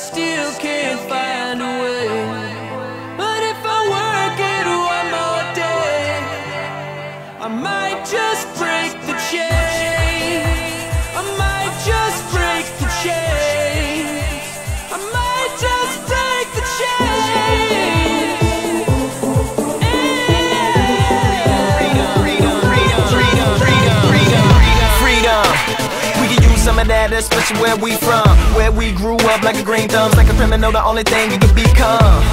still can't find especially where we from. Where we grew up like a green thumbs, like a criminal, the only thing you can become.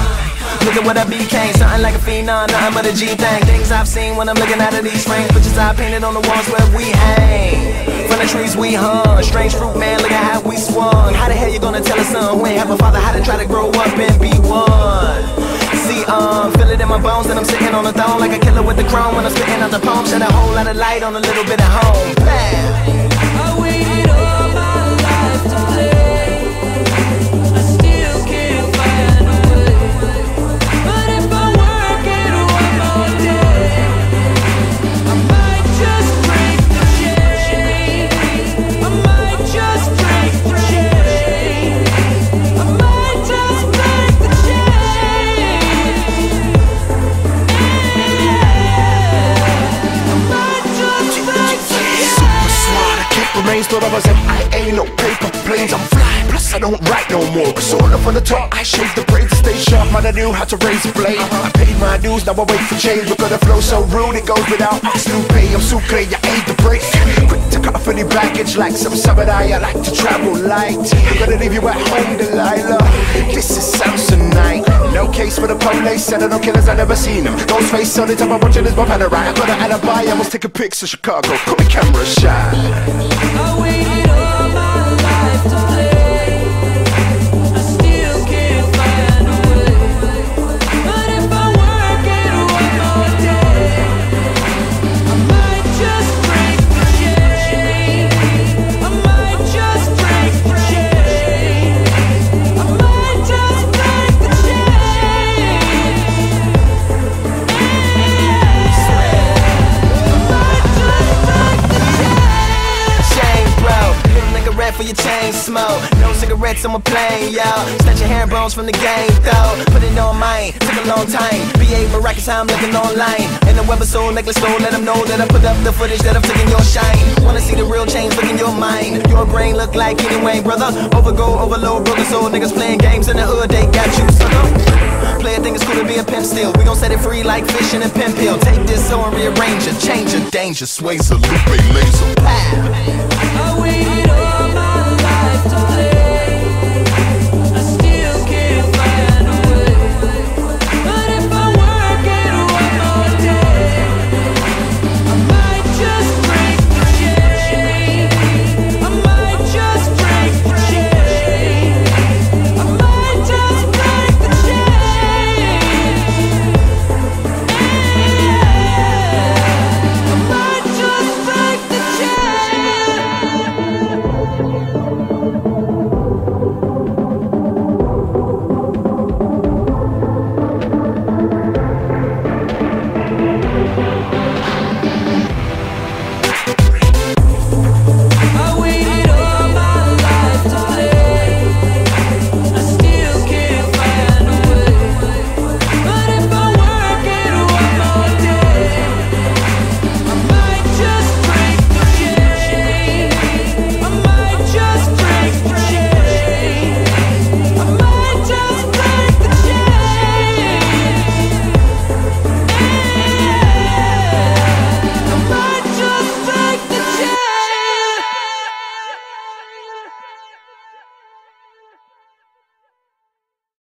Look at what I became, something like a phenom, nothing but a G thing. Things I've seen when I'm looking out of these frames, pictures I painted on the walls where we hang. From the trees we hung, strange fruit man, look at how we swung. How the hell you gonna tell a son who ain't have a father how to try to grow up and be one? See, um, feel it in my bones that I'm sitting on a throne like a killer with the chrome when I'm spitting out the poem. Shed a whole lot of light on a little bit of home. Bam. Remains, but I like, I ain't no paper planes, I'm flying, plus I don't write no more. Sort of on the top, I shave the braids to stay sharp, man, I knew how to raise a blade. I paid my dues, now I wait for change, because the flow so rude, it goes without absolute pay. I'm sucre, you ain't the break. Quick to cut off any baggage, like some samurai, I like to travel light. I'm Gonna leave you at home, Delilah. This is Samson night. No case for the police, said I no killers, I never seen them. Ghostface on the top, I'm watching this Bob had a right. I got an alibi, I was taking pics of Chicago, call me camera shy. For your chain smoke. No cigarettes on my plane, yo. Snatch your hair bones from the game, though. Put it on mine, took a long time. BA Miraculous, how I'm looking online. And the web Weber soul necklace stole, let them know that I put up the footage that I'm taking your shine. Wanna see the real change, look in your mind. Your brain look like anyway, brother. Overgo, overload, brother. So niggas playing games in the hood, they got you, sucker. Player think it's cool to be a pimp still. We gon' set it free like fish in a pimp. Take this so and rearrange it, change it, danger, sways a Lupe laser. Pow. I waited